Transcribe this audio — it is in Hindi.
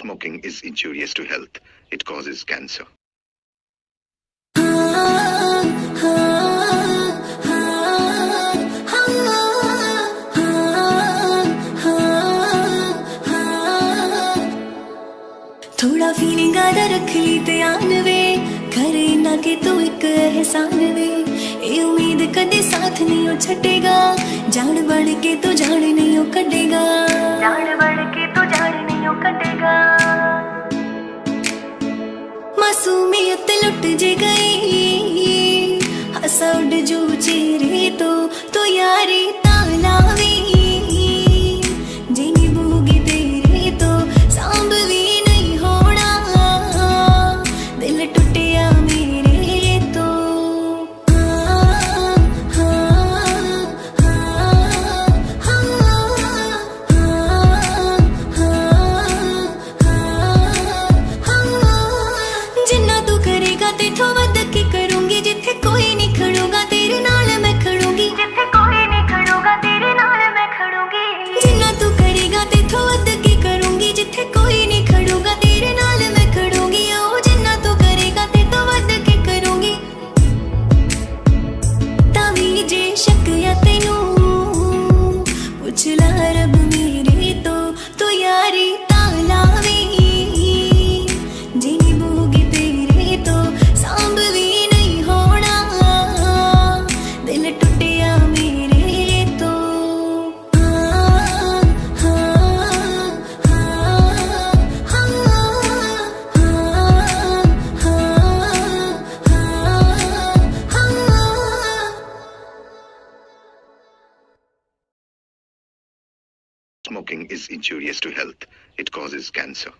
Smoking is injurious to health. It causes cancer. थोड़ा फीलिंग आदा रख ली ते आन वे घर ना के तू एक एहसान वे ये उम्मीद कदे साथ नहीं छटेगा जान बढ़ के तू जान नहीं मासूमियत लुट जे गई। हसा उड़ जू अब मेरी तो तू यारी Smoking is injurious to health. It causes cancer.